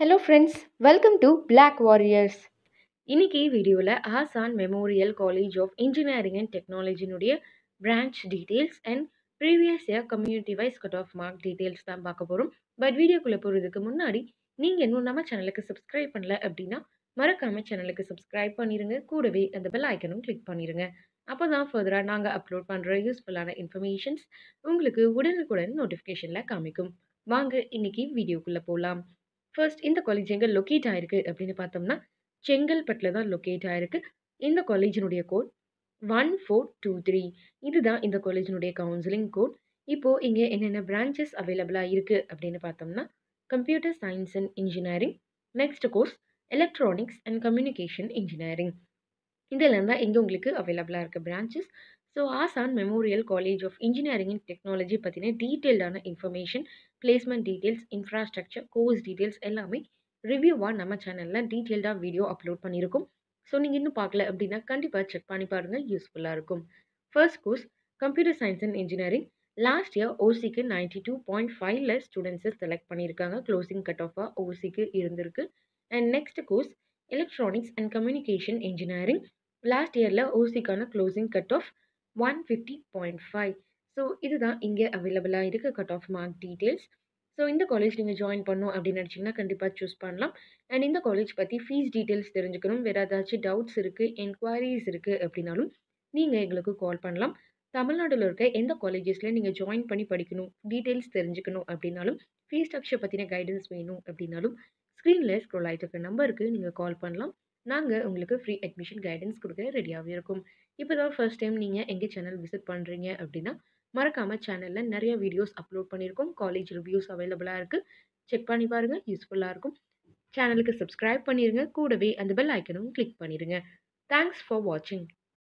Hello friends welcome to black warriors இன்றைக்கி வீடியோவில் Asan memorial college of engineering and டெக்னாலஜினுடைய branch details and previous year community wise cut off mark details தான் பார்க்க போகிறோம் but வீடியோக்குள்ளே போகிறதுக்கு முன்னாடி நீங்கள் இன்னும் நம்ம சேனலுக்கு சப்ஸ்கிரைப் பண்ணல அப்படின்னா மறக்காமல் சேனலுக்கு சப்ஸ்கிரைப் பண்ணிடுங்க கூடவே அந்த பெல் ஐக்கனும் கிளிக் பண்ணிடுங்க அப்போ தான் ஃபர்தராக நாங்கள் அப்லோட் பண்ணுற யூஸ்ஃபுல்லான இன்ஃபர்மேஷன்ஸ் உங்களுக்கு உடனுக்குடன் நோட்டிஃபிகேஷனில் காமிக்கும். வாங்க இன்னைக்கு வீடியோக்குள்ளே போகலாம் ஃபர்ஸ்ட் இந்த காலேஜ் எங்கே லொக்கேட் ஆயிருக்கு அப்படின்னு பார்த்தோம்னா செங்கல்பட்டில் தான் லொக்கேட் ஆயிருக்கு. இந்த காலேஜினுடைய code one four two three இதுதான் இந்த காலேஜினுடைய கவுன்சிலிங் கோட் இப்போது இங்கே என்னென்ன பிரான்ச்சஸ் அவைலபிளாக இருக்குது அப்படின்னு பார்த்தோம்னா computer science and engineering next course electronics and communication engineering இதெல்லாம் தான் இங்கே உங்களுக்கு அவைலபிளாக இருக்க branches so Asan memorial college of engineering and technology பற்றின டீட்டெயில்டான information placement details infrastructure course details எல்லாமே ரிவ்யூவாக நம்ம சேனலில் டீட்டெயில்டாக வீடியோ அப்லோட் பண்ணியிருக்கோம். ஸோ நீங்கள் இன்னும் பார்க்கல அப்படின்னா கண்டிப்பாக செக் பண்ணி பாருங்கள் யூஸ்ஃபுல்லாக இருக்கும். First course computer science and engineering last year ஓசிக்கு ninety two point ஃபைவ்ல ஸ்டூடெண்ட்ஸை செலக்ட் பண்ணியிருக்காங்க. க்ளோசிங் கட் ஆஃபாக ஓசிக்கு இருந்திருக்கு. And next course electronics and communication engineering last இயரில் ஓசிக்கான closing cut off one fifty point five so இதுதான் இங்கே அவைலபிளாக இருக்க cut off mark details so இந்த காலேஜ் நீங்கள் ஜாயின் பண்ணணும் அப்படின்னு நினச்சிங்கன்னா கண்டிப்பாக சூஸ் பண்ணலாம். அண்ட் இந்த காலேஜ் பற்றி ஃபீஸ் டீட்டெயில்ஸ் தெரிஞ்சுக்கணும். வேறு ஏதாச்சும் டவுட்ஸ் இருக்குது என்கொயரிஸ் இருக்குது அப்படின்னாலும் நீங்கள் எங்களுக்கு கால் பண்ணலாம். தமிழ்நாட்டில் இருக்க எந்த காலேஜஸில் நீங்கள் ஜாயின் பண்ணி படிக்கணும் டீட்டெயில்ஸ் தெரிஞ்சுக்கணும் அப்படின்னாலும் ஃபீஸ் ஸ்ட்ரக்சர் பற்றின கைடன்ஸ் வேணும் அப்படின்னாலும் ஸ்க்ரீனில் ஸ்க்ரோல் ஆகிட்டு இருக்க நம்பருக்கு நீங்கள் கால் பண்ணலாம். நாங்கள் உங்களுக்கு ஃப்ரீ அட்மிஷன் கைடன்ஸ் கொடுக்க ரெடியாகவே இருக்கும். இப்போ தான் ஃபர்ஸ்ட் டைம் நீங்கள் எங்கள் சேனல் விசிட் பண்ணுறீங்க அப்படின்னா மறக்காமல் சேனலில் நிறைய வீடியோஸ் அப்லோட் பண்ணியிருக்கோம். காலேஜ் ரிவ்யூஸ் அவைலபிளாக இருக்குது செக் பண்ணி பாருங்கள் யூஸ்ஃபுல்லாக இருக்கும். சேனலுக்கு சப்ஸ்கிரைப் பண்ணிடுங்க கூடவே அந்த பெல் ஐக்கனும் கிளிக் பண்ணிடுங்க தேங்க்ஸ் ஃபார் வாட்சிங்